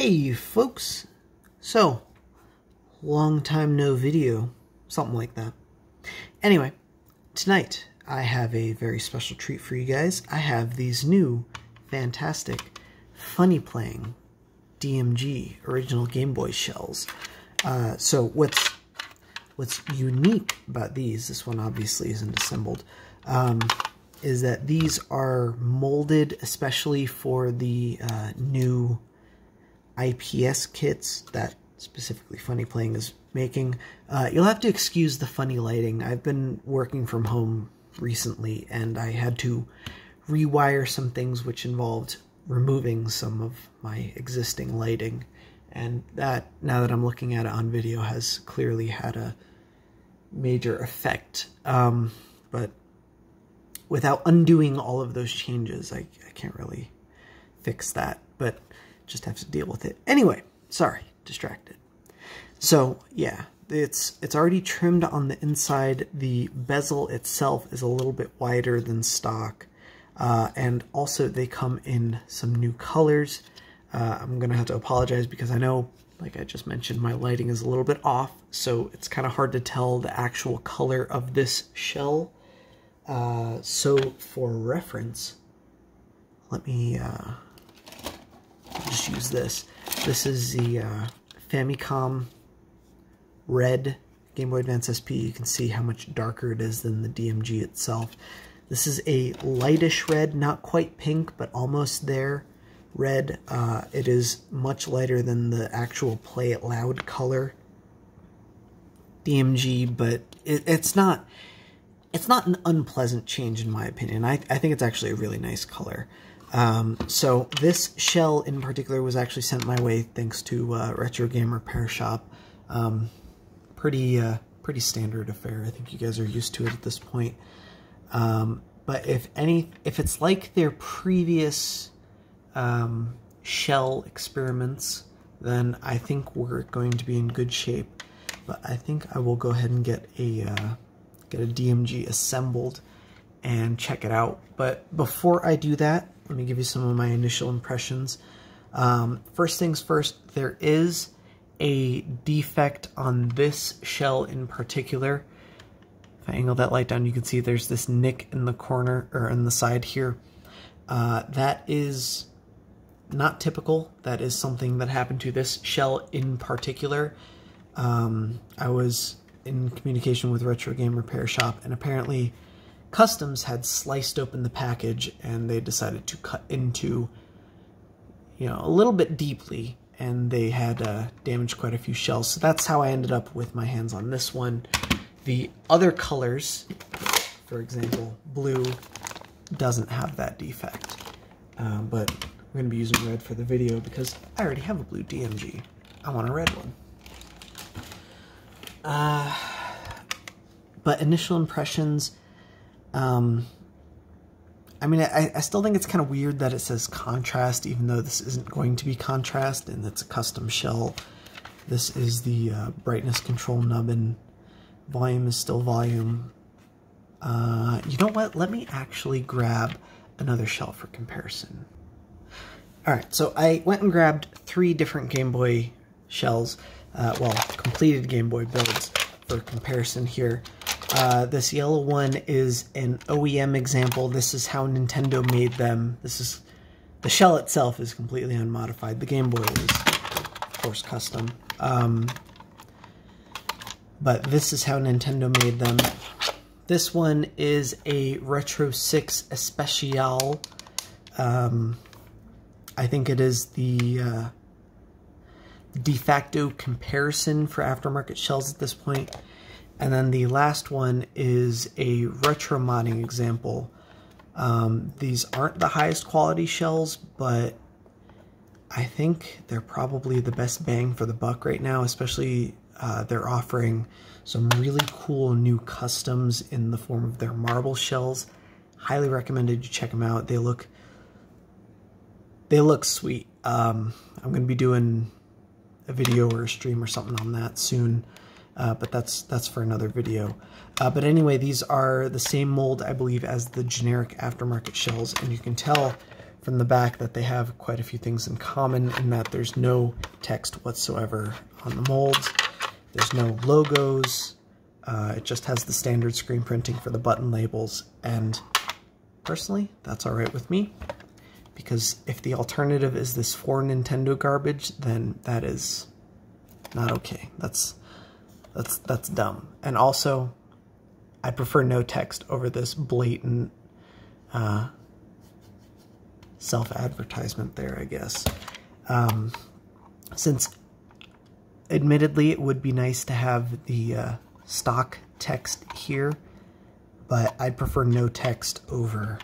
Hey folks, so, long time no video, something like that. Anyway, tonight I have a very special treat for you guys. I have these new, fantastic, funny playing DMG original Game Boy shells. Uh, so what's what's unique about these, this one obviously isn't assembled, um, is that these are molded especially for the uh, new IPS kits that specifically Funny Playing is making. Uh, you'll have to excuse the funny lighting. I've been working from home recently and I had to rewire some things which involved removing some of my existing lighting. And that, now that I'm looking at it on video, has clearly had a major effect. Um, but without undoing all of those changes, I, I can't really fix that. But just have to deal with it. Anyway, sorry, distracted. So yeah, it's it's already trimmed on the inside. The bezel itself is a little bit wider than stock. Uh, and also they come in some new colors. Uh, I'm to have to apologize because I know, like I just mentioned, my lighting is a little bit off, so it's kind of hard to tell the actual color of this shell. Uh, so for reference, let me uh, just use this. This is the uh, Famicom Red Game Boy Advance SP. You can see how much darker it is than the DMG itself. This is a lightish red, not quite pink, but almost there red. Uh, it is much lighter than the actual Play It Loud color DMG, but it, it's not it's not an unpleasant change in my opinion. I, I think it's actually a really nice color. Um, so this shell in particular was actually sent my way thanks to uh, Retro Game Repair Shop. Um, pretty uh, pretty standard affair. I think you guys are used to it at this point. Um, but if any, if it's like their previous um, shell experiments, then I think we're going to be in good shape. But I think I will go ahead and get a uh, get a DMG assembled and check it out. But before I do that, let me give you some of my initial impressions. Um, first things first, there is a defect on this shell in particular. If I angle that light down, you can see there's this nick in the corner, or in the side here. Uh, that is not typical. That is something that happened to this shell in particular. Um, I was in communication with Retro Game Repair Shop, and apparently Customs had sliced open the package and they decided to cut into, you know, a little bit deeply and they had uh, damaged quite a few shells. So that's how I ended up with my hands on this one. The other colors, for example, blue doesn't have that defect. Um, but we're going to be using red for the video because I already have a blue DMG. I want a red one. Uh, but initial impressions, um, I mean, I, I still think it's kind of weird that it says contrast, even though this isn't going to be contrast, and it's a custom shell. This is the uh, brightness control nubbin. Volume is still volume. Uh, you know what? Let me actually grab another shell for comparison. Alright, so I went and grabbed three different Game Boy shells, uh, well, completed Game Boy builds for comparison here. Uh, this yellow one is an OEM example. This is how Nintendo made them. This is the shell itself is completely unmodified. The Game Boy is, of course, custom. Um, but this is how Nintendo made them. This one is a Retro 6 Especial. Um, I think it is the uh, de facto comparison for aftermarket shells at this point. And then the last one is a retro modding example. Um, these aren't the highest quality shells, but I think they're probably the best bang for the buck right now, especially uh, they're offering some really cool new customs in the form of their marble shells. Highly recommended you check them out. They look they look sweet. Um, I'm going to be doing a video or a stream or something on that soon uh, but that's that's for another video. Uh, but anyway, these are the same mold, I believe, as the generic aftermarket shells, and you can tell from the back that they have quite a few things in common in that there's no text whatsoever on the molds. There's no logos. Uh, it just has the standard screen printing for the button labels. And personally, that's all right with me. Because if the alternative is this for Nintendo garbage, then that is not okay. That's that's that's dumb. And also, I prefer no text over this blatant uh, self-advertisement there, I guess. Um, since, admittedly, it would be nice to have the uh, stock text here, but I'd prefer no text over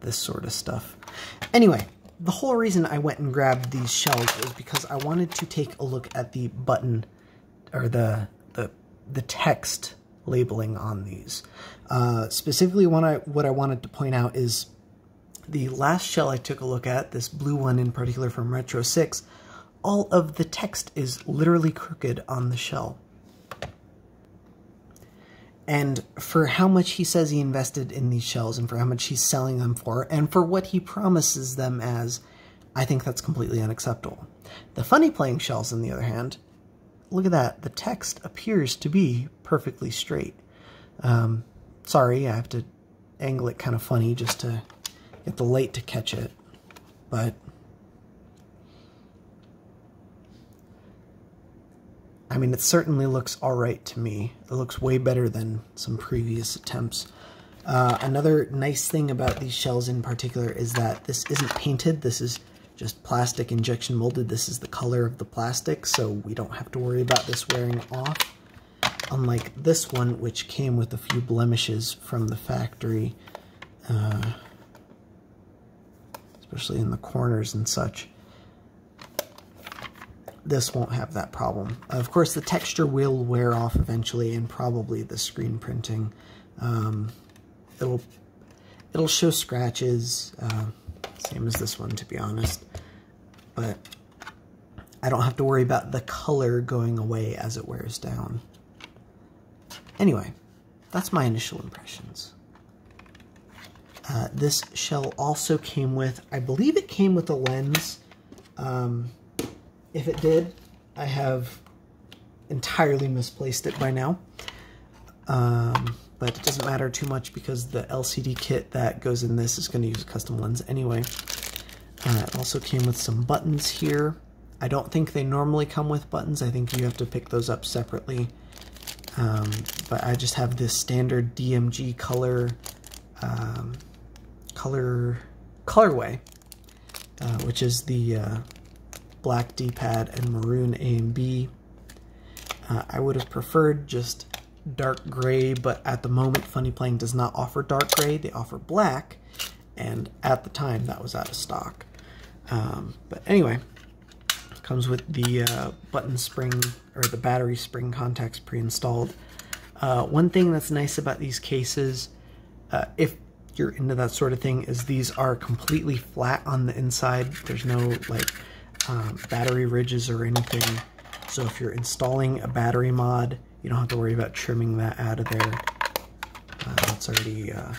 this sort of stuff. Anyway, the whole reason I went and grabbed these shells was because I wanted to take a look at the button, or the, the, the text labeling on these. Uh, specifically, what I, what I wanted to point out is the last shell I took a look at, this blue one in particular from Retro 6, all of the text is literally crooked on the shell. And for how much he says he invested in these shells and for how much he's selling them for and for what he promises them as, I think that's completely unacceptable. The funny playing shells, on the other hand, look at that. The text appears to be perfectly straight. Um, sorry, I have to angle it kind of funny just to get the light to catch it. But I mean, it certainly looks alright to me. It looks way better than some previous attempts. Uh, another nice thing about these shells in particular is that this isn't painted. This is just plastic injection molded. This is the color of the plastic, so we don't have to worry about this wearing off. Unlike this one, which came with a few blemishes from the factory. Uh, especially in the corners and such. This won't have that problem. Of course, the texture will wear off eventually, and probably the screen printing. Um, it'll it'll show scratches, uh, same as this one, to be honest. But I don't have to worry about the color going away as it wears down. Anyway, that's my initial impressions. Uh, this shell also came with, I believe it came with a lens. Um, if it did, I have entirely misplaced it by now. Um, but it doesn't matter too much because the LCD kit that goes in this is going to use a custom lens anyway. Uh, it also came with some buttons here. I don't think they normally come with buttons. I think you have to pick those up separately. Um, but I just have this standard DMG color um, color colorway, uh, which is the uh, black D-pad and maroon A and B. Uh, I would have preferred just dark gray, but at the moment Funny Playing does not offer dark gray, they offer black, and at the time that was out of stock. Um, but anyway, comes with the uh, button spring, or the battery spring contacts pre-installed. Uh, one thing that's nice about these cases, uh, if you're into that sort of thing is these are completely flat on the inside. There's no like um, battery ridges or anything. So if you're installing a battery mod, you don't have to worry about trimming that out of there. Uh, it's already uh,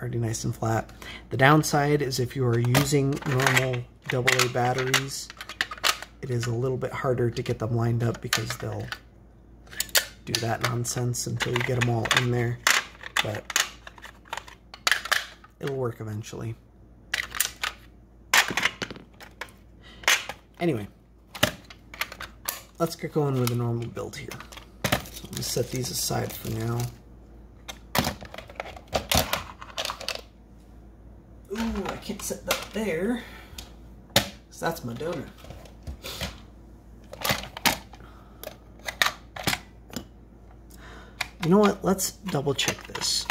already nice and flat. The downside is if you are using normal AA batteries, it is a little bit harder to get them lined up because they'll do that nonsense until you get them all in there. But It'll work eventually. Anyway, let's get going with a normal build here. Going to set these aside for now. Ooh, I can't set that there. That's my donor. You know what? Let's double check this.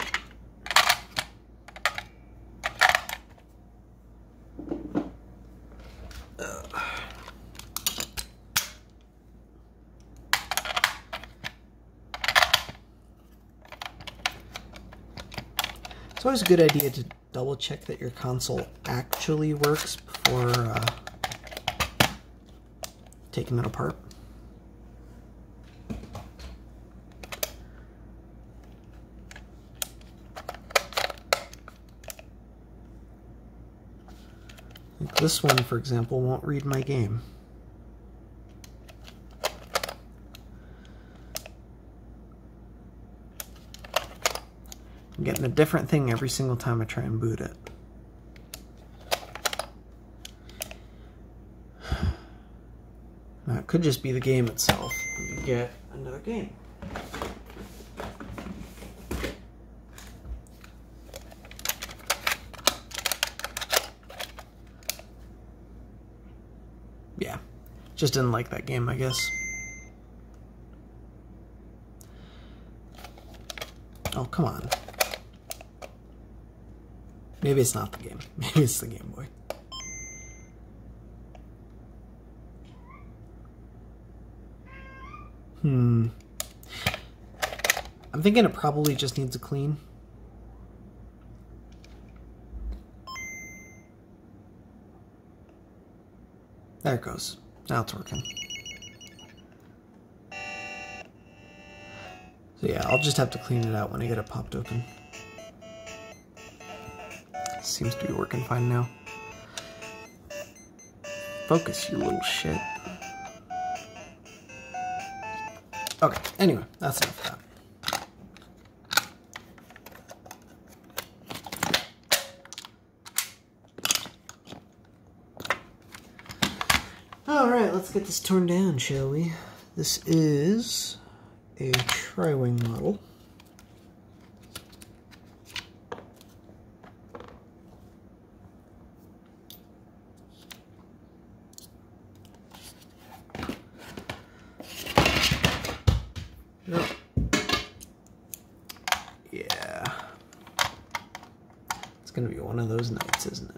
Always a good idea to double check that your console actually works before uh, taking it apart. Like this one, for example, won't read my game. I'm getting a different thing every single time I try and boot it. It could just be the game itself. Get another game. Yeah, just didn't like that game, I guess. Oh, come on. Maybe it's not the game. Maybe it's the Game Boy. Hmm. I'm thinking it probably just needs a clean. There it goes. Now it's working. So yeah, I'll just have to clean it out when I get it popped open. Seems to be working fine now. Focus, you little shit. Okay, anyway, that's enough of that. Alright, let's get this torn down, shall we? This is a tri-wing model. No. Yeah. It's gonna be one of those nights, isn't it?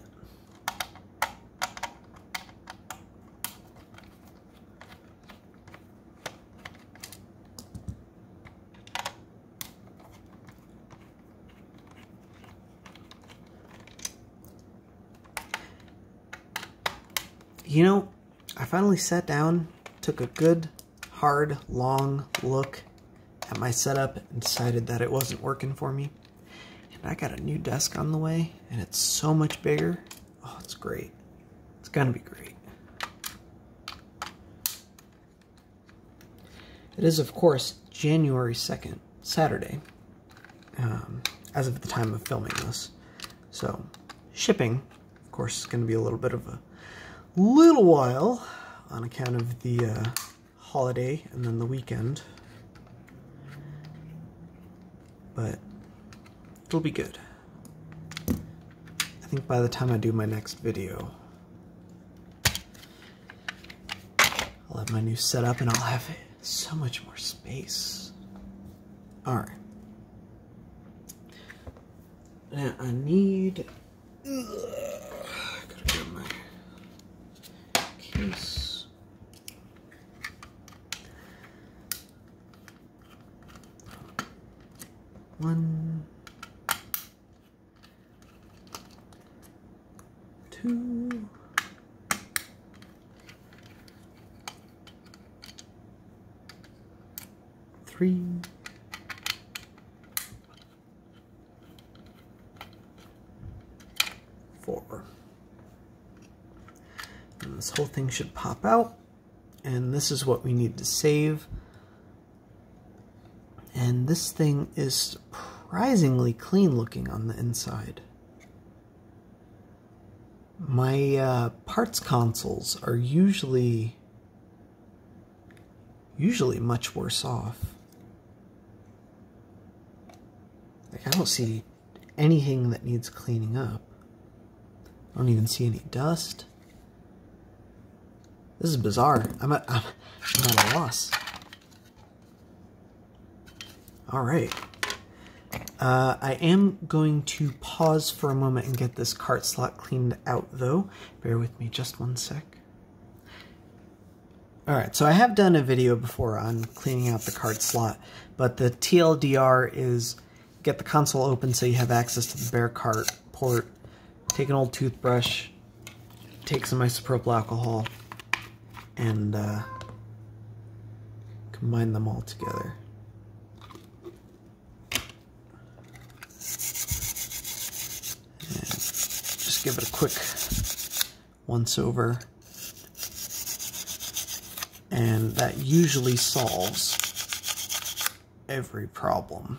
You know, I finally sat down, took a good, hard, long look at my setup and decided that it wasn't working for me. And I got a new desk on the way, and it's so much bigger. Oh, it's great. It's gonna be great. It is, of course, January 2nd, Saturday, um, as of the time of filming this. So, shipping, of course, is going to be a little bit of a little while on account of the uh, holiday and then the weekend. But it'll be good. I think by the time I do my next video, I'll have my new setup and I'll have so much more space. Alright. Now I need... Ugh, gotta grab my case. One, two, three, four. And this whole thing should pop out. And this is what we need to save. And this thing is surprisingly clean looking on the inside. My uh, parts consoles are usually usually much worse off. Like I don't see anything that needs cleaning up. I don't even see any dust. This is bizarre. I'm I'm at a loss. All right. Uh, I am going to pause for a moment and get this cart slot cleaned out, though. Bear with me just one sec. Alright, so I have done a video before on cleaning out the cart slot, but the TLDR is get the console open so you have access to the bare cart port, take an old toothbrush, take some isopropyl alcohol, and uh, combine them all together. Give it a quick once over. And that usually solves every problem.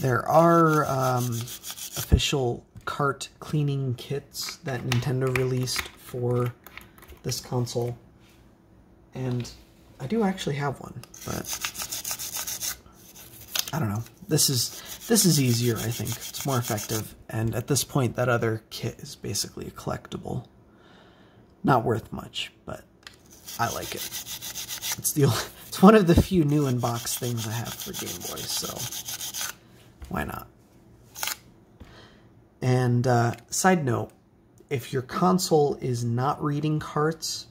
There are um, official cart cleaning kits that Nintendo released for this console. And I do actually have one, but I don't know. This is this is easier, I think. It's more effective, and at this point that other kit is basically a collectible. Not worth much, but I like it. It's the it's one of the few new in-box things I have for Game Boy, so why not? And uh, side note, if your console is not reading carts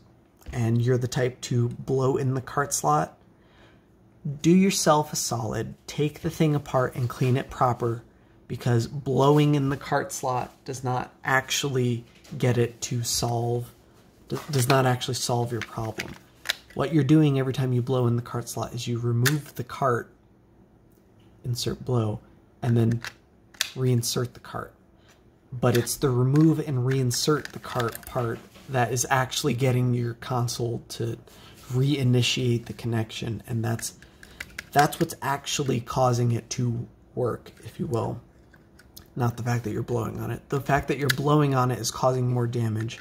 and you're the type to blow in the cart slot, do yourself a solid, take the thing apart and clean it proper because blowing in the cart slot does not actually get it to solve does not actually solve your problem. What you're doing every time you blow in the cart slot is you remove the cart, insert blow, and then reinsert the cart. But it's the remove and reinsert the cart part that is actually getting your console to reinitiate the connection, and that's that's what's actually causing it to work, if you will. Not the fact that you're blowing on it. The fact that you're blowing on it is causing more damage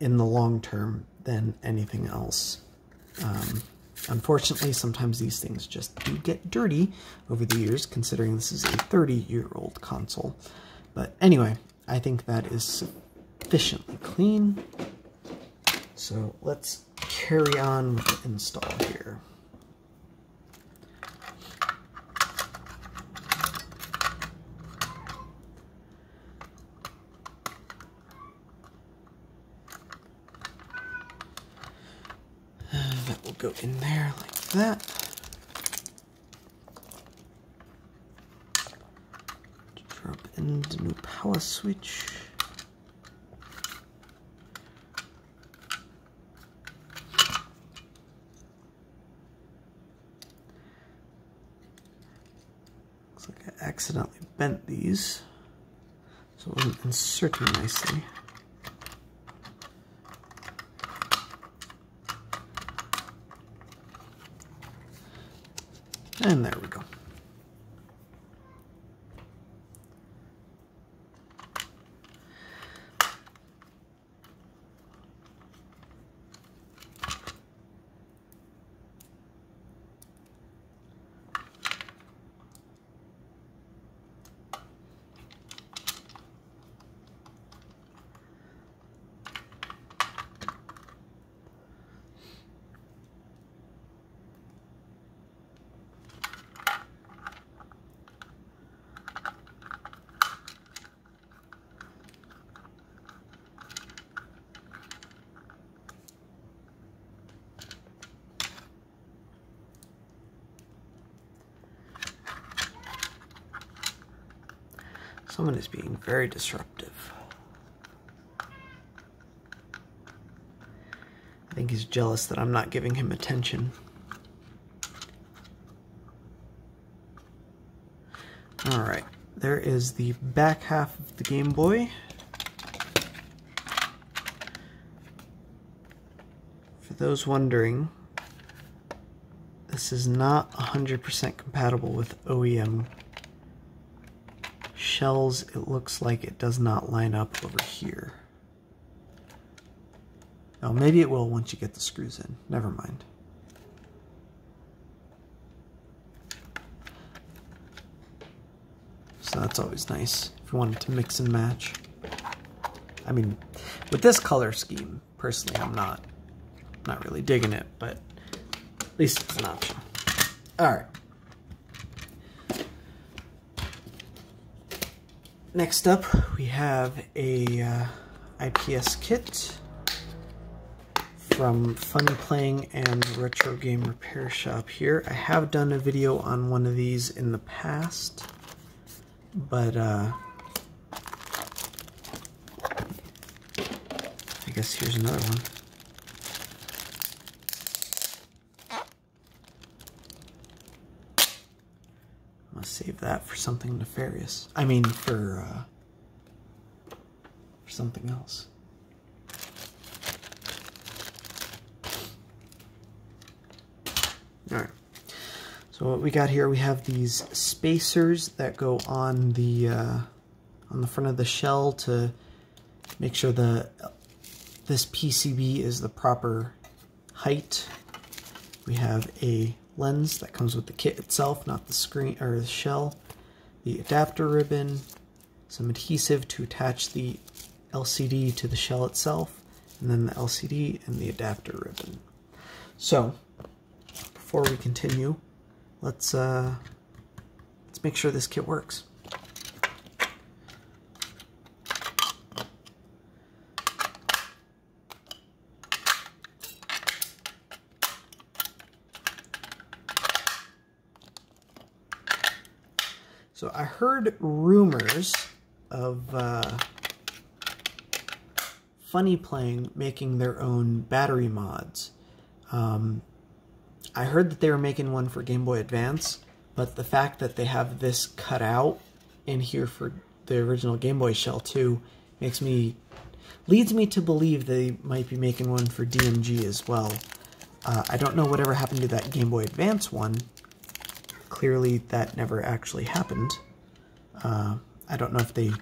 in the long term than anything else. Um, unfortunately, sometimes these things just do get dirty over the years, considering this is a 30-year-old console. But anyway, I think that is sufficiently clean. So let's carry on with the install here. Go in there like that. Drop in the new power switch. Looks like I accidentally bent these, so it wasn't inserting nicely. And there we go. Someone is being very disruptive. I think he's jealous that I'm not giving him attention. Alright, there is the back half of the Game Boy. For those wondering, this is not 100% compatible with OEM shells, it looks like it does not line up over here. Oh, maybe it will once you get the screws in. Never mind. So that's always nice if you wanted to mix and match. I mean, with this color scheme, personally, I'm not not really digging it, but at least it's an option. All right. Next up, we have a uh, IPS kit from Funnyplaying and Retro Game Repair Shop here. I have done a video on one of these in the past, but uh, I guess here's another one. Save that for something nefarious. I mean, for uh, for something else. All right. So what we got here, we have these spacers that go on the uh, on the front of the shell to make sure the this PCB is the proper height. We have a lens that comes with the kit itself, not the screen or the shell. The adapter ribbon, some adhesive to attach the LCD to the shell itself, and then the LCD and the adapter ribbon. So, before we continue, let's uh, let's make sure this kit works. So I heard rumors of uh, Funnyplaying making their own battery mods. Um, I heard that they were making one for Game Boy Advance, but the fact that they have this cut out in here for the original Game Boy shell too makes me leads me to believe they might be making one for DMG as well. Uh, I don't know whatever happened to that Game Boy Advance one, clearly that never actually happened. Uh, I don't know if they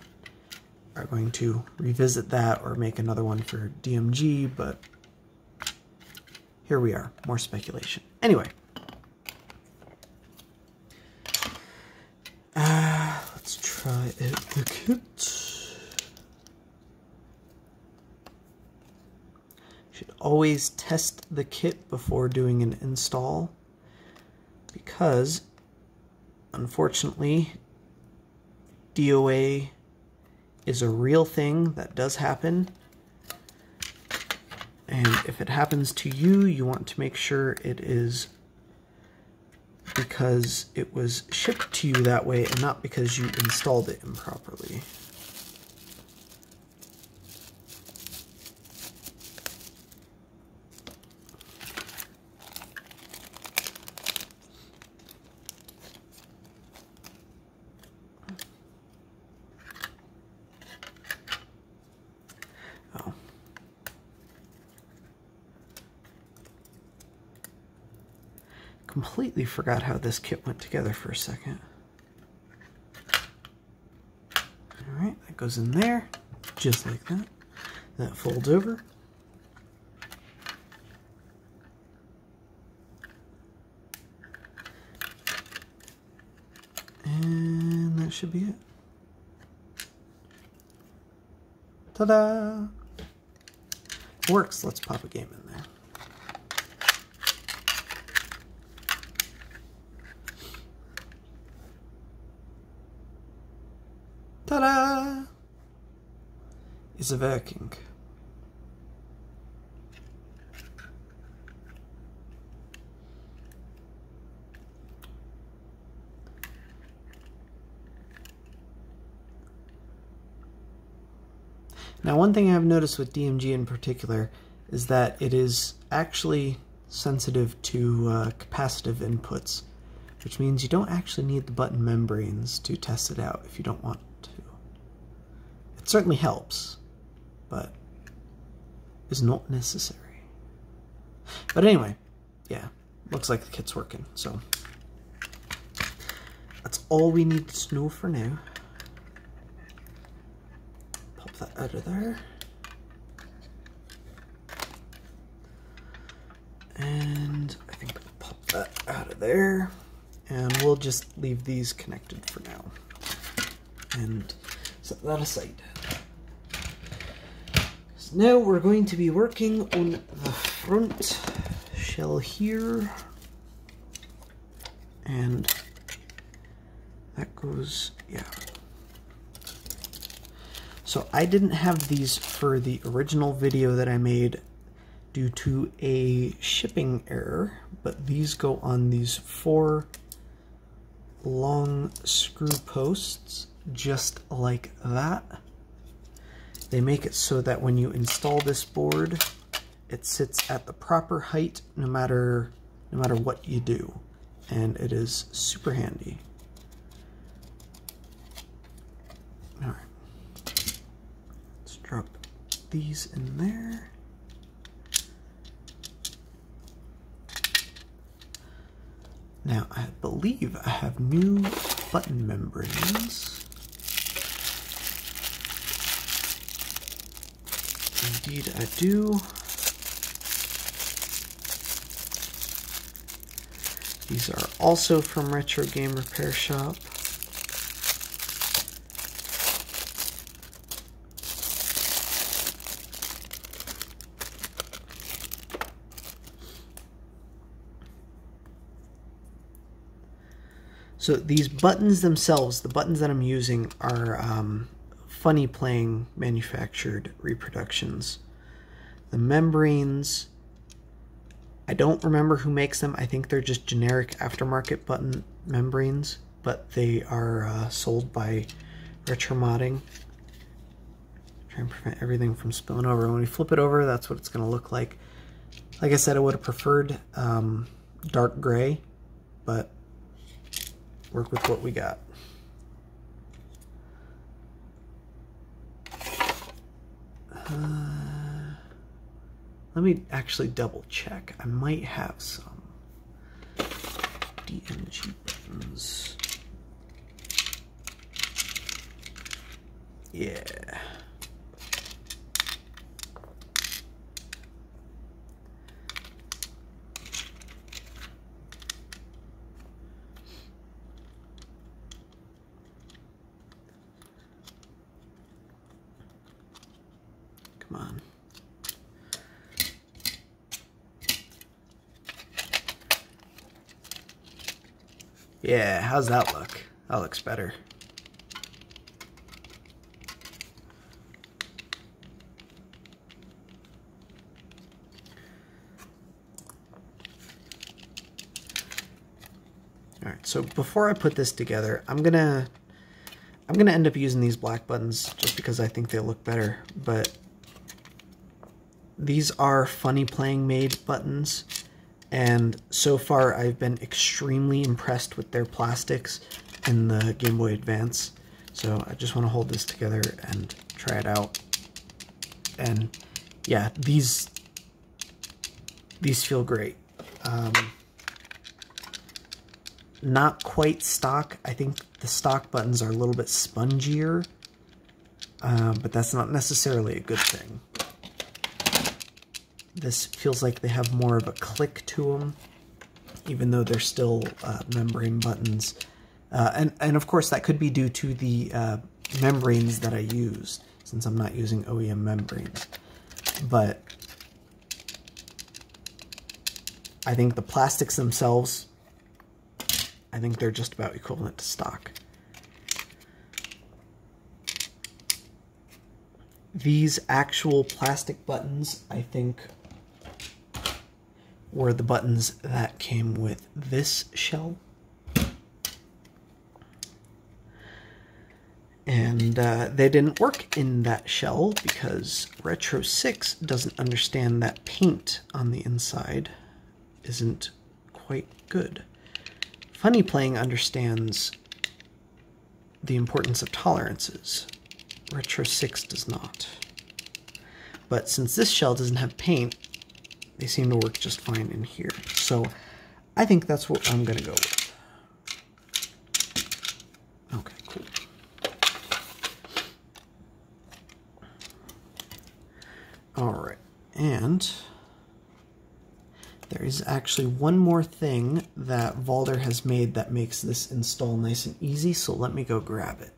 are going to revisit that or make another one for DMG, but here we are, more speculation. Anyway. Uh, let's try it the kit. Should always test the kit before doing an install because Unfortunately, DOA is a real thing that does happen. And if it happens to you, you want to make sure it is because it was shipped to you that way and not because you installed it improperly. completely forgot how this kit went together for a second. Alright, that goes in there, just like that. That folds over. And that should be it. Ta-da! Works. Let's pop a game in there. Ta-da! Is working? Now one thing I've noticed with DMG in particular is that it is actually sensitive to uh, capacitive inputs, which means you don't actually need the button membranes to test it out if you don't want to. it certainly helps, but is not necessary. But anyway, yeah, looks like the kit's working, so that's all we need to know for now. Pop that out of there. And I think I'll pop that out of there. And we'll just leave these connected for now. And set that aside. Now we're going to be working on the front shell here. And that goes, yeah. So I didn't have these for the original video that I made due to a shipping error, but these go on these four long screw posts just like that. They make it so that when you install this board, it sits at the proper height no matter no matter what you do. And it is super handy. Alright. Let's drop these in there. Now, I believe I have new button membranes. Indeed, I do. These are also from Retro Game Repair Shop. So these buttons themselves, the buttons that I'm using are um, Funny Playing manufactured reproductions. The membranes, I don't remember who makes them. I think they're just generic aftermarket button membranes, but they are uh, sold by Retromodding. Try and prevent everything from spilling over. When we flip it over, that's what it's going to look like. Like I said, I would have preferred um, dark gray, but work with what we got. Uh, let me actually double check. I might have some DMG buttons. Yeah. Come on. Yeah, how's that look? That looks better. All right, so before I put this together, I'm gonna I'm gonna end up using these black buttons just because I think they look better, but these are funny playing made buttons, and so far I've been extremely impressed with their plastics in the Game Boy Advance. So I just want to hold this together and try it out. And yeah, these these feel great. Um, not quite stock. I think the stock buttons are a little bit spongier, uh, but that's not necessarily a good thing. This feels like they have more of a click to them, even though they're still uh, membrane buttons. Uh, and, and of course, that could be due to the uh, membranes that I use, since I'm not using OEM membranes. But I think the plastics themselves, I think they're just about equivalent to stock. These actual plastic buttons, I think, were the buttons that came with this shell. And uh, they didn't work in that shell because Retro 6 doesn't understand that paint on the inside isn't quite good. Funny Playing understands the importance of tolerances. Retro 6 does not. But since this shell doesn't have paint, they seem to work just fine in here. So I think that's what I'm going to go with. Okay, cool. All right, and there is actually one more thing that Valder has made that makes this install nice and easy, so let me go grab it.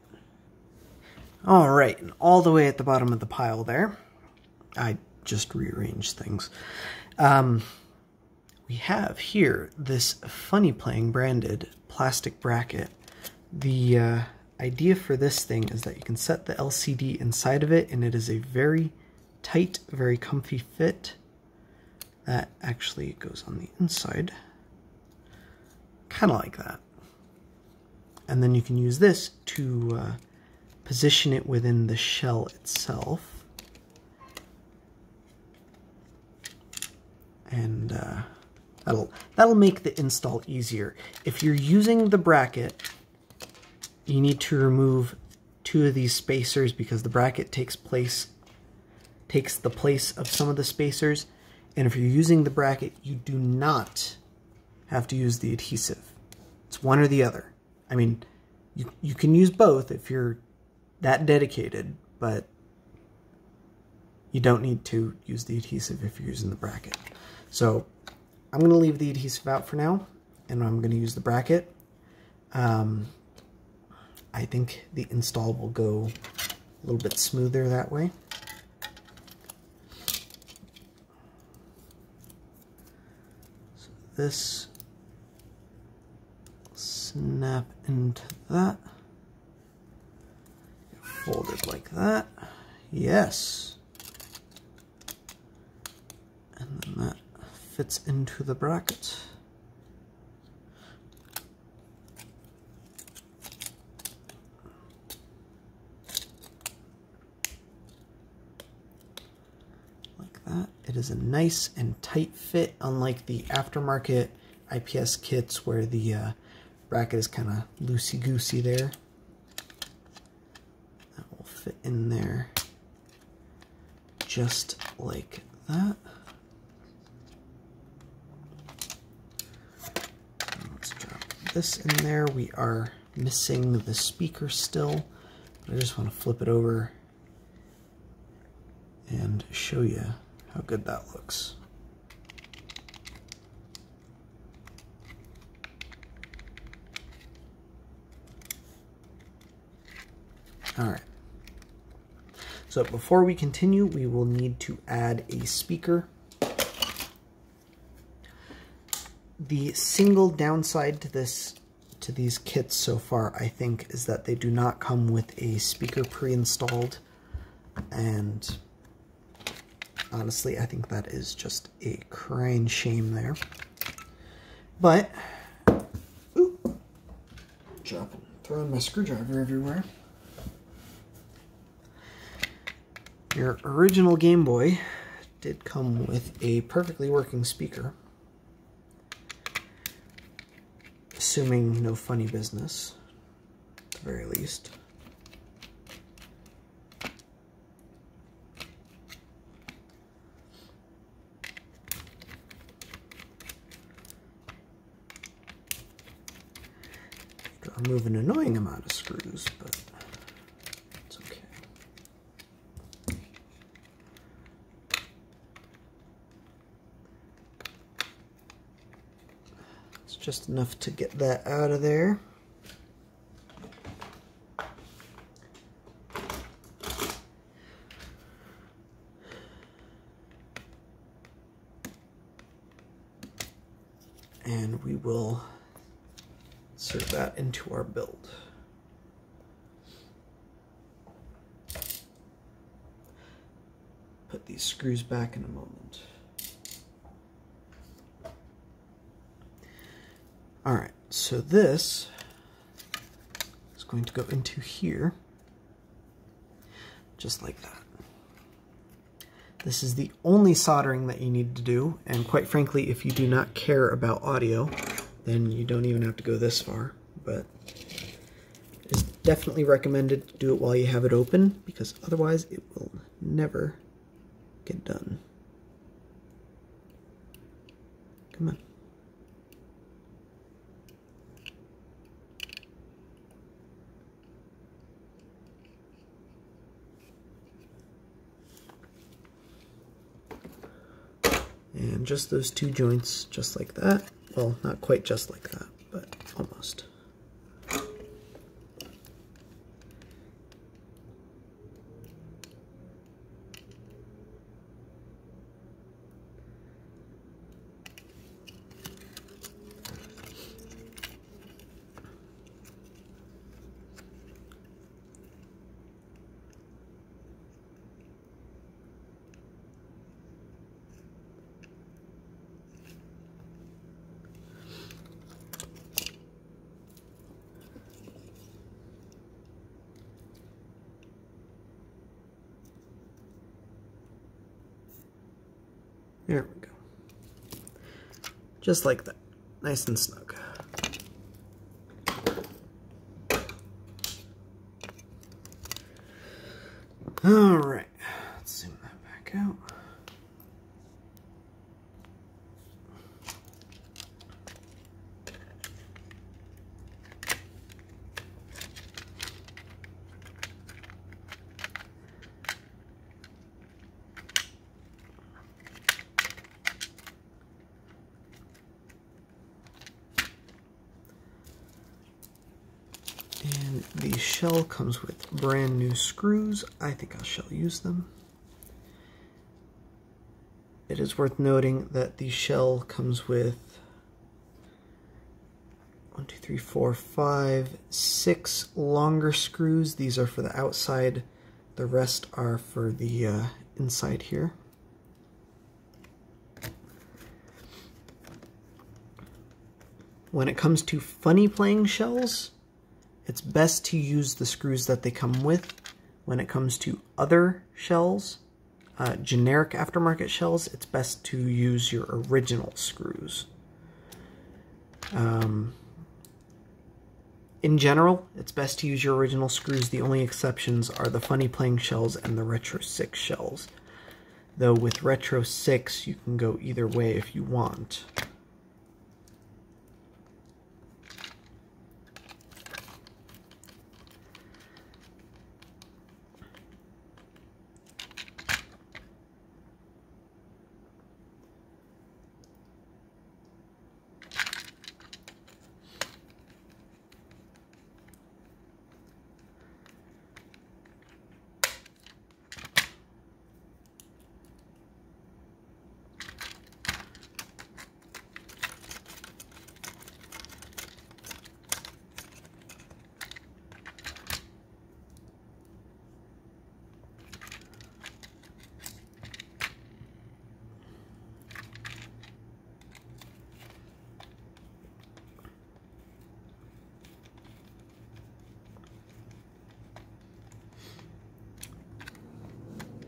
All right, and all the way at the bottom of the pile there, I just rearranged things. Um, we have here this Funny Playing branded plastic bracket. The uh, idea for this thing is that you can set the LCD inside of it and it is a very tight, very comfy fit. That actually goes on the inside. Kind of like that. And then you can use this to uh, position it within the shell itself. And uh, that'll that'll make the install easier. If you're using the bracket, you need to remove two of these spacers because the bracket takes place takes the place of some of the spacers. And if you're using the bracket, you do not have to use the adhesive. It's one or the other. I mean, you, you can use both if you're that dedicated, but you don't need to use the adhesive if you're using the bracket. So I'm going to leave the adhesive out for now, and I'm going to use the bracket. Um, I think the install will go a little bit smoother that way. So this snap into that. Fold it like that. Yes. And then that fits into the bracket. Like that. It is a nice and tight fit, unlike the aftermarket IPS kits where the uh, bracket is kind of loosey-goosey there. That will fit in there just like that. Let's drop this in there. We are missing the speaker still. I just want to flip it over and show you how good that looks. All right. So before we continue, we will need to add a speaker. The single downside to this to these kits so far, I think, is that they do not come with a speaker pre-installed. And honestly, I think that is just a crying shame there. But, ooh, dropping, throwing my screwdriver everywhere. Your original Game Boy did come with a perfectly working speaker. Assuming no funny business, at the very least. remove an annoying amount of screws, but just enough to get that out of there. And we will insert that into our build. Put these screws back in a moment. All right, so this is going to go into here, just like that. This is the only soldering that you need to do, and quite frankly, if you do not care about audio, then you don't even have to go this far, but it's definitely recommended to do it while you have it open, because otherwise it will never get done. Come on. Just those two joints, just like that. Well, not quite just like that, but almost. There we go. Just like that. Nice and snug. Alright. Let's zoom that back back out. And the shell comes with brand new screws. I think I shall use them. It is worth noting that the shell comes with one, two, three, four, five, six longer screws. These are for the outside. The rest are for the uh, inside here. When it comes to Funnyplaying shells, it's best to use the screws that they come with. When it comes to other shells, uh, generic aftermarket shells, it's best to use your original screws. Um, in general, it's best to use your original screws. The only exceptions are the Funnyplaying shells and the Retro 6 shells. Though with Retro 6, you can go either way if you want.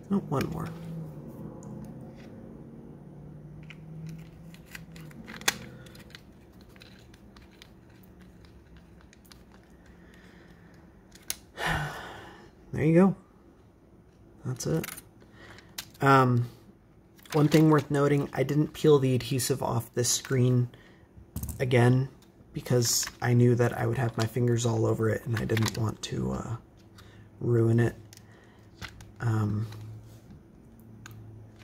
No, one more. There you go. That's it. Um, one thing worth noting, I didn't peel the adhesive off this screen again because I knew that I would have my fingers all over it and I didn't want to uh, ruin it. Um,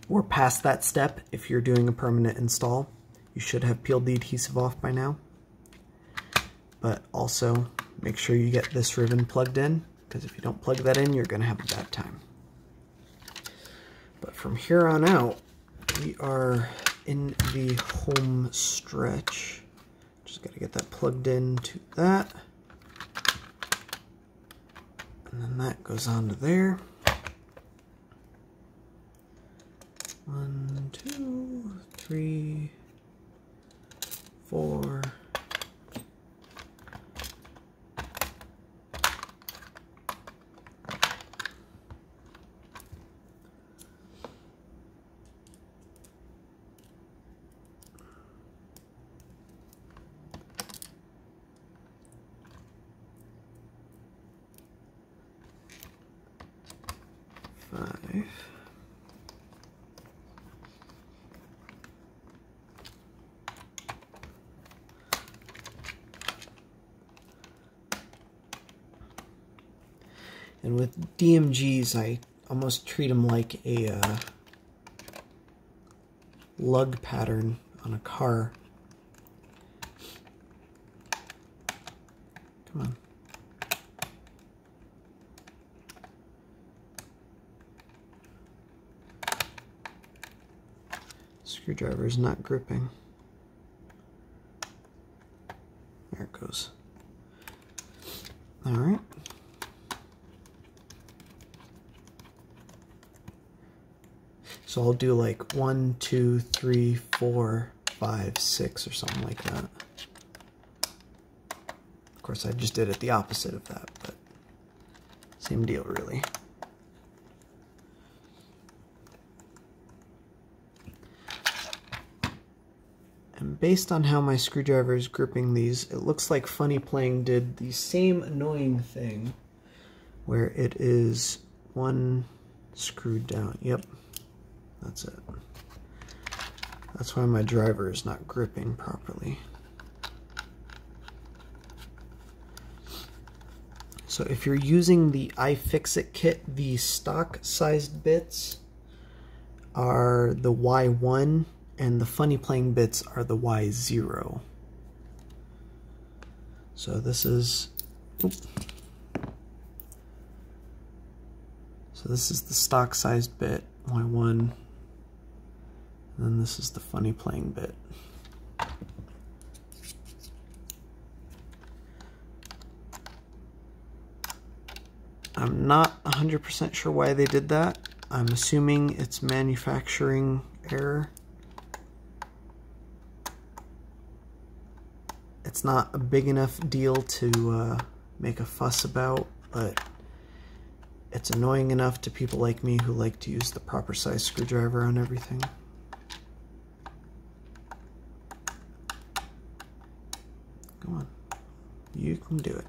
we're past that step if you're doing a permanent install. You should have peeled the adhesive off by now. But also, make sure you get this ribbon plugged in, because if you don't plug that in, you're going to have a bad time. But from here on out, we are in the home stretch. Just got to get that plugged into that. And then that goes onto there. One, two, three, four. Five. And with DMGs, I almost treat them like a uh, lug pattern on a car. Come on. Screwdriver is not gripping. There it goes. All right. So I'll do like one, two, three, four, five, six, or something like that. Of course, I just did it the opposite of that, but same deal, really. And based on how my screwdriver is gripping these, it looks like Funnyplaying did the same annoying thing where it is one screwed down. Yep. That's it. That's why my driver is not gripping properly. So if you're using the iFixit kit, the stock sized bits are the Y1 and the Funnyplaying bits are the Y0. So this is, oops. so this is the stock sized bit, Y1, and then this is the Funnyplaying bit. I'm not 100% sure why they did that. I'm assuming it's manufacturing error. It's not a big enough deal to uh, make a fuss about, but it's annoying enough to people like me who like to use the proper size screwdriver on everything. Come on. You can do it.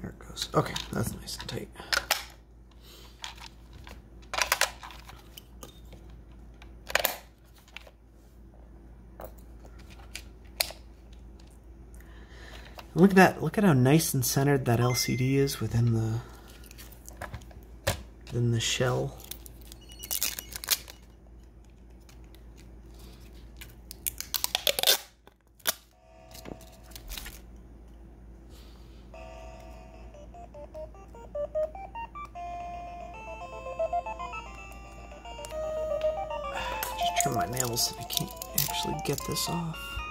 There it goes. Okay, that's nice and tight. Look at that. Look at how nice and centered that LCD is within the within the shell. Get this off.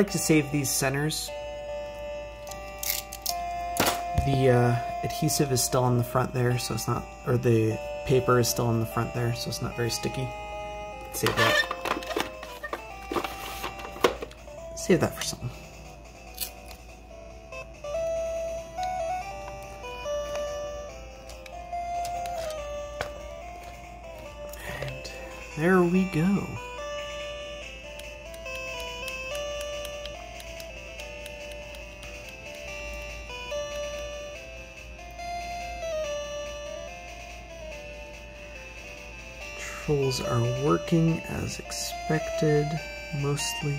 Like to save these centers. The uh, adhesive is still on the front there, so it's not, or the paper is still on the front there, so it's not very sticky. Save that. Save that for something. And there we go. Controls are working as expected, mostly.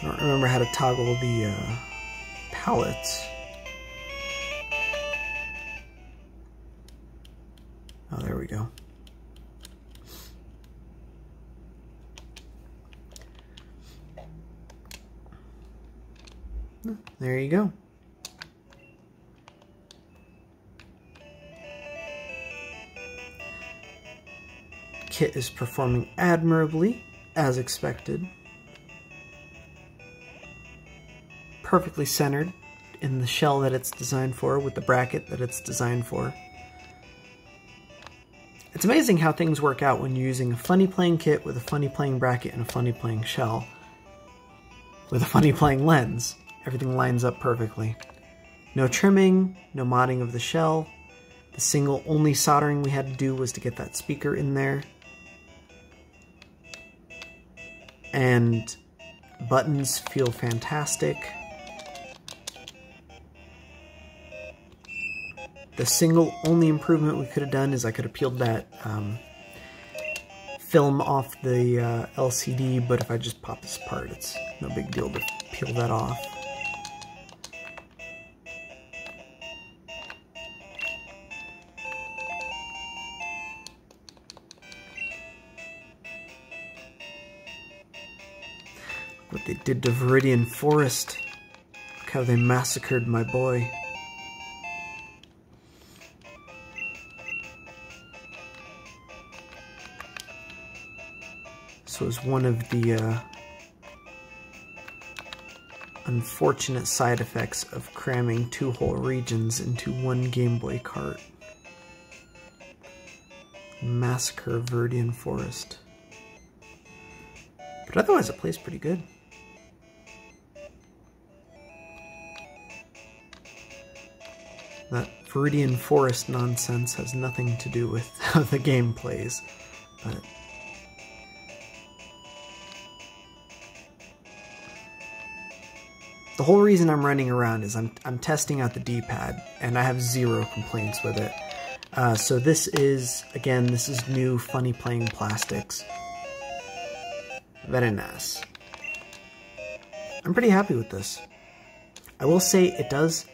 I don't remember how to toggle the uh, palettes. Oh, there we go. There you go. Kit is performing admirably, as expected. Perfectly centered in the shell that it's designed for, with the bracket that it's designed for. It's amazing how things work out when you're using a Funnyplaying kit with a Funnyplaying bracket and a Funnyplaying shell. With a Funnyplaying lens, everything lines up perfectly. No trimming, no modding of the shell. The single only soldering we had to do was to get that speaker in there. And buttons feel fantastic. The single only improvement we could have done is I could have peeled that um, film off the uh, LCD, but if I just pop this apart, it's no big deal to peel that off. Did to Viridian Forest. Look how they massacred my boy. This was one of the uh, unfortunate side effects of cramming two whole regions into one Game Boy cart. Massacre of Viridian Forest. But otherwise it plays pretty good. Viridian Forest nonsense has nothing to do with how the game plays, but The whole reason I'm running around is I'm, I'm testing out the D-pad, and I have zero complaints with it. Uh, so this is, again, this is new Funnyplaying Plastics. Very nice. I'm pretty happy with this. I will say it does,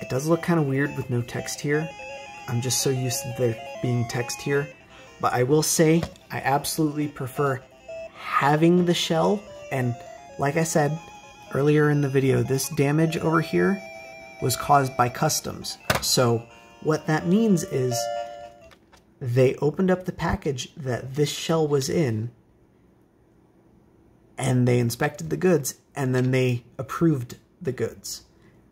it does look kind of weird with no text here. I'm just so used to there being text here. But I will say, I absolutely prefer having the shell, and like I said, earlier in the video, this damage over here was caused by customs. So what that means is they opened up the package that this shell was in and they inspected the goods and then they approved the goods.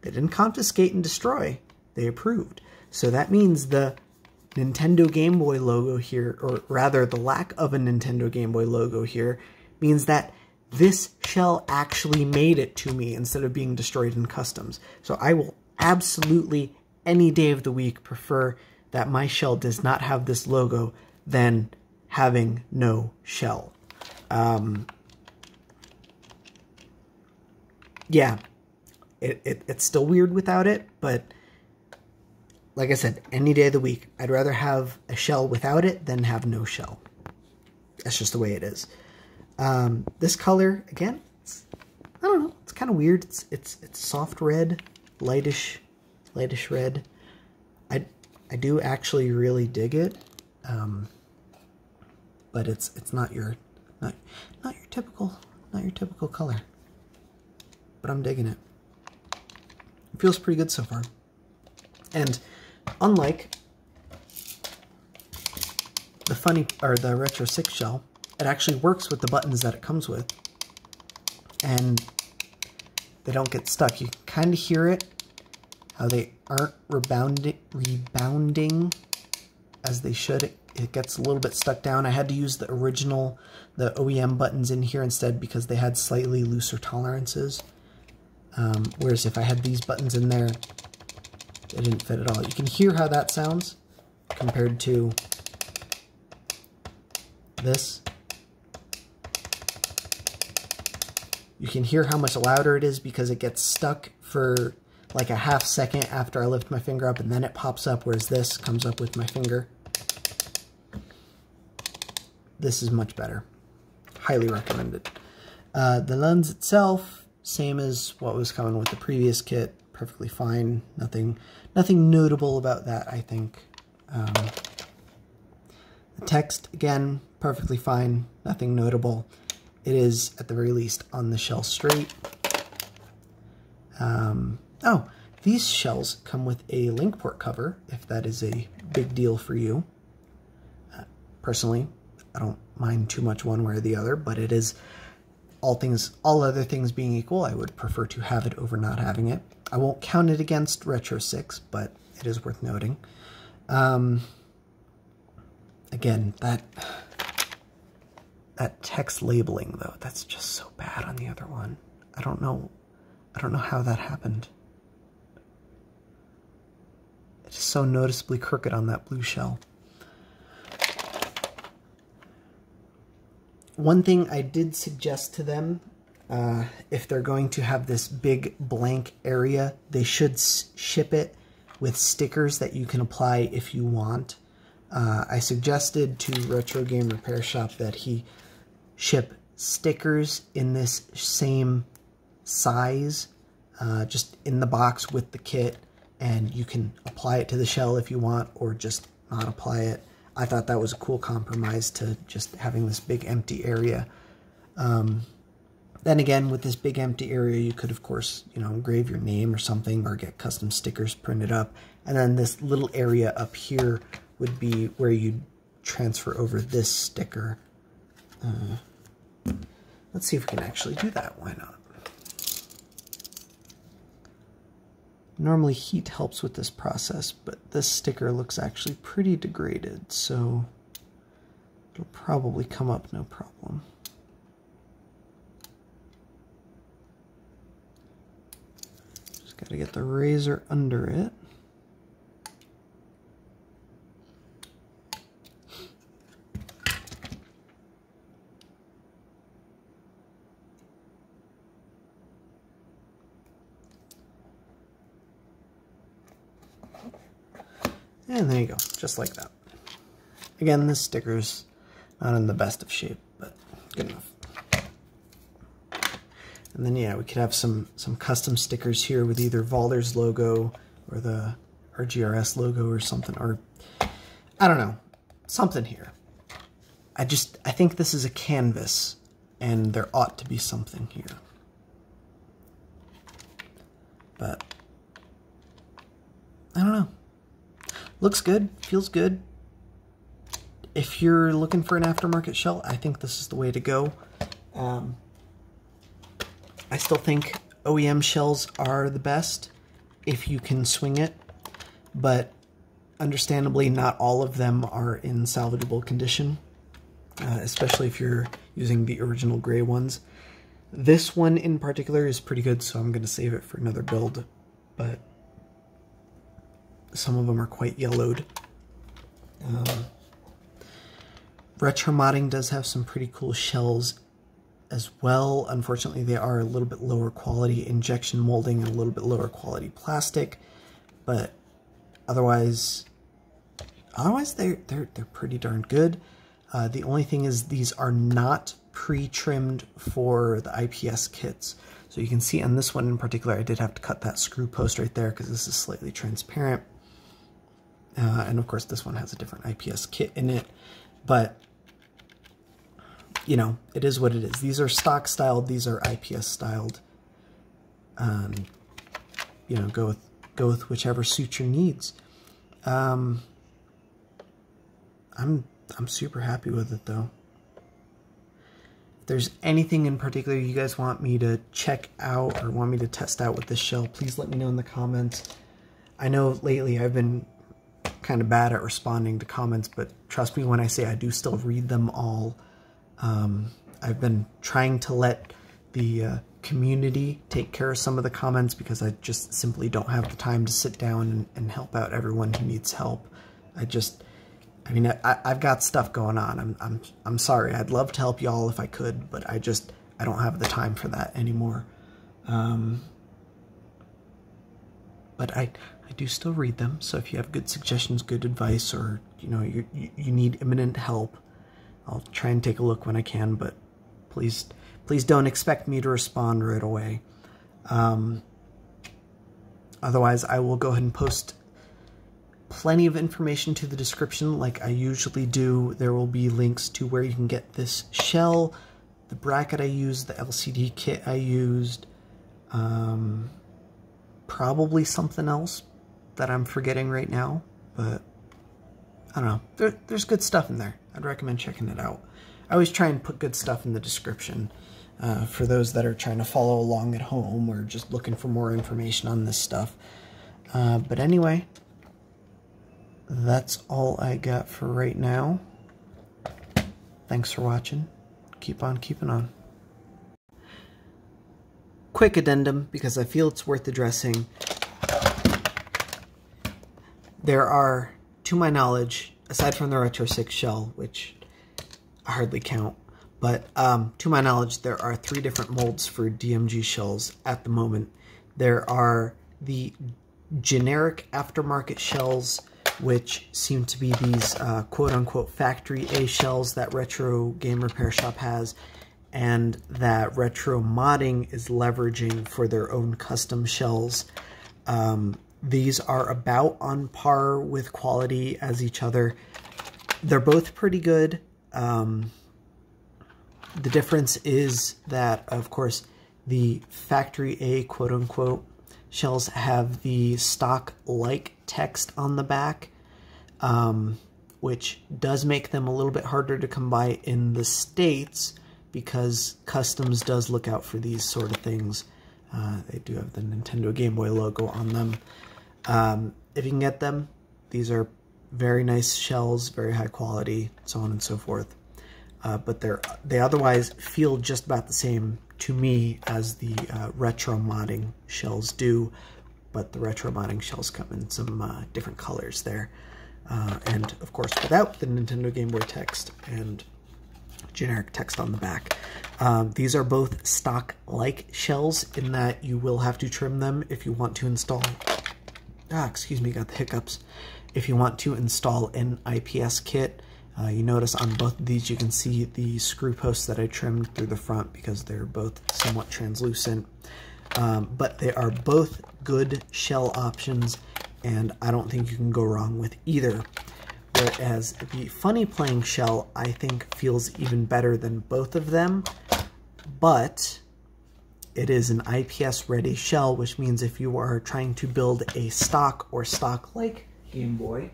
They didn't confiscate and destroy, they approved. So that means the Nintendo Game Boy logo here, or rather the lack of a Nintendo Game Boy logo here, means that this shell actually made it to me instead of being destroyed in customs. So I will absolutely, any day of the week, prefer that my shell does not have this logo than having no shell. Um, yeah, it, it, it's still weird without it, but like I said, any day of the week, I'd rather have a shell without it than have no shell. That's just the way it is. Um, this color, again, I don't know, it's kind of weird. It's, it's, it's soft red, lightish, lightish red. I, I do actually really dig it. Um, but it's, it's not your, not, not your typical, not your typical color. But I'm digging it. It feels pretty good so far. And unlike the funny, or the Retro 6 shell, it actually works with the buttons that it comes with. And they don't get stuck. You kind of hear it, how they aren't rebounding, rebounding as they should. It, it gets a little bit stuck down. I had to use the original, the OEM buttons in here instead because they had slightly looser tolerances. Um, whereas if I had these buttons in there, they didn't fit at all. You can hear how that sounds compared to this. You can hear how much louder it is because it gets stuck for like a half second after I lift my finger up and then it pops up, whereas this comes up with my finger. This is much better. Highly recommended. Uh, the lens itself, same as what was coming with the previous kit, perfectly fine. Nothing, nothing notable about that, I think. Um, the text, again, perfectly fine. Nothing notable. It is, at the very least, on the shell straight. Um, oh, these shells come with a link port cover, if that is a big deal for you. Uh, personally, I don't mind too much one way or the other, but it is all things, all other things being equal, I would prefer to have it over not having it. I won't count it against Retro 6, but it is worth noting. Um, again, that that text labeling though, that's just so bad on the other one. I don't know I don't know how that happened. It's so noticeably crooked on that blue shell. One thing I did suggest to them, uh, if they're going to have this big blank area, they should ship it with stickers that you can apply if you want. Uh, I suggested to Retro Game Repair Shop that he ship stickers in this same size, uh, just in the box with the kit, and you can apply it to the shell if you want, or just not apply it. I thought that was a cool compromise to just having this big empty area. Um, then again, with this big empty area, you could, of course, you know, engrave your name or something, or get custom stickers printed up. And then this little area up here would be where you transfer over this sticker uh, let's see if we can actually do that. Why not? Normally heat helps with this process, but this sticker looks actually pretty degraded, so it'll probably come up no problem. Just gotta get the razor under it. And there you go, just like that. Again, this sticker's not in the best of shape, but good enough. And then yeah, we could have some some custom stickers here with either Valder's logo or the RGRS logo or something, or I don't know, something here. I just, I think this is a canvas and there ought to be something here. But, I don't know. Looks good, feels good. If you're looking for an aftermarket shell, I think this is the way to go. Um, I still think OEM shells are the best if you can swing it, but understandably not all of them are in salvageable condition, uh, especially if you're using the original gray ones. This one in particular is pretty good, so I'm going to save it for another build, but some of them are quite yellowed. Um, retro modding does have some pretty cool shells as well. Unfortunately, they are a little bit lower quality injection molding and a little bit lower quality plastic, but otherwise, otherwise they're they're they're pretty darn good. Uh, the only thing is these are not pre-trimmed for the IPS kits. So you can see on this one in particular, I did have to cut that screw post right there because this is slightly transparent. Uh, and of course, this one has a different IPS kit in it, but you know, it is what it is. These are stock styled, these are IPS styled. Um, you know, go with go with whichever suits your needs. Um, I'm I'm super happy with it though. If there's anything in particular you guys want me to check out or want me to test out with this shell, please let me know in the comments. I know lately I've been kind of bad at responding to comments, but trust me when I say I do still read them all. Um, I've been trying to let the uh, community take care of some of the comments because I just simply don't have the time to sit down and, and help out everyone who needs help. I just, I mean, I, have got stuff going on. I'm, I'm, I'm sorry. I'd love to help y'all if I could, but I just, I don't have the time for that anymore. Um, but I, I do still read them. So if you have good suggestions, good advice, or you know you you need imminent help, I'll try and take a look when I can. But please please don't expect me to respond right away. Um, otherwise, I will go ahead and post plenty of information to the description like I usually do. There will be links to where you can get this shell, the bracket I used, the LCD kit I used, um, probably something else, that I'm forgetting right now, but I don't know. There, there's good stuff in there. I'd recommend checking it out. I always try and put good stuff in the description uh, for those that are trying to follow along at home or just looking for more information on this stuff. Uh, but anyway, that's all I got for right now. Thanks for watching. Keep on keeping on. Quick addendum, because I feel it's worth addressing. There are, to my knowledge, aside from the Retro 6 shell, which I hardly count, but um, to my knowledge, there are three different molds for DMG shells at the moment. There are the generic aftermarket shells, which seem to be these uh, quote-unquote factory A shells that Retro Game Repair Shop has, and that Retro Modding is leveraging for their own custom shells. Um, these are about on par with quality as each other. They're both pretty good. Um, the difference is that, of course, the factory A quote-unquote shells have the stock-like text on the back, um, which does make them a little bit harder to come by in the States because Customs does look out for these sort of things. Uh, they do have the Nintendo Game Boy logo on them. Um, if you can get them, these are very nice shells, very high quality, so on and so forth. Uh, but they're they otherwise feel just about the same to me as the uh, retro modding shells do, but the retro modding shells come in some uh, different colors there. Uh, and of course without the Nintendo Game Boy text and generic text on the back. Um, these are both stock-like shells in that you will have to trim them if you want to install... Ah, excuse me, got the hiccups. If you want to install an IPS kit, uh, you notice on both of these you can see the screw posts that I trimmed through the front because they're both somewhat translucent. Um, but they are both good shell options and I don't think you can go wrong with either. Whereas the Funnyplaying shell I think feels even better than both of them, but it is an IPS ready shell, which means if you are trying to build a stock or stock-like Game Boy,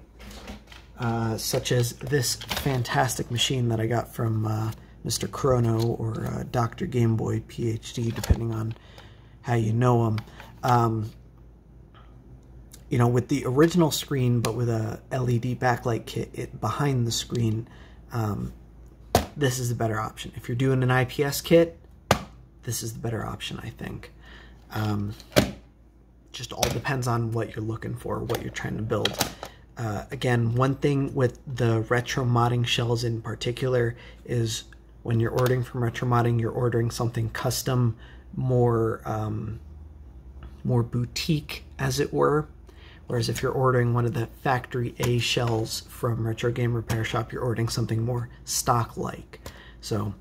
uh, such as this fantastic machine that I got from uh, Mr. Chrono or uh, Dr. Game Boy PhD, depending on how you know him. Um, you know, with the original screen, but with a LED backlight kit it, behind the screen, um, this is a better option. If you're doing an IPS kit, this is the better option, I think. Um, just all depends on what you're looking for, what you're trying to build. Uh, again, one thing with the retro modding shells in particular is when you're ordering from retro modding, you're ordering something custom, more um, more boutique, as it were. Whereas if you're ordering one of the factory A shells from Retro Game Repair Shop, you're ordering something more stock-like. So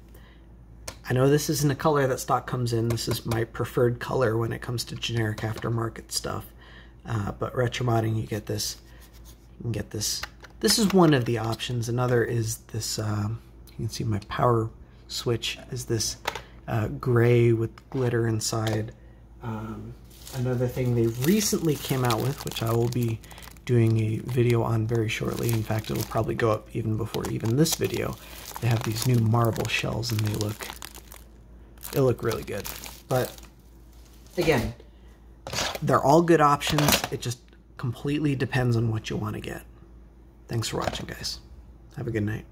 I know this isn't a color that stock comes in. This is my preferred color when it comes to generic aftermarket stuff. Uh, but retro modding, you get this you can get this. This is one of the options. Another is this, um, you can see my power switch is this uh, gray with glitter inside. Um, another thing they recently came out with, which I will be doing a video on very shortly. In fact, it'll probably go up even before even this video. They have these new marble shells and they look, they look really good. But again, they're all good options. It just completely depends on what you want to get. Thanks for watching, guys. Have a good night.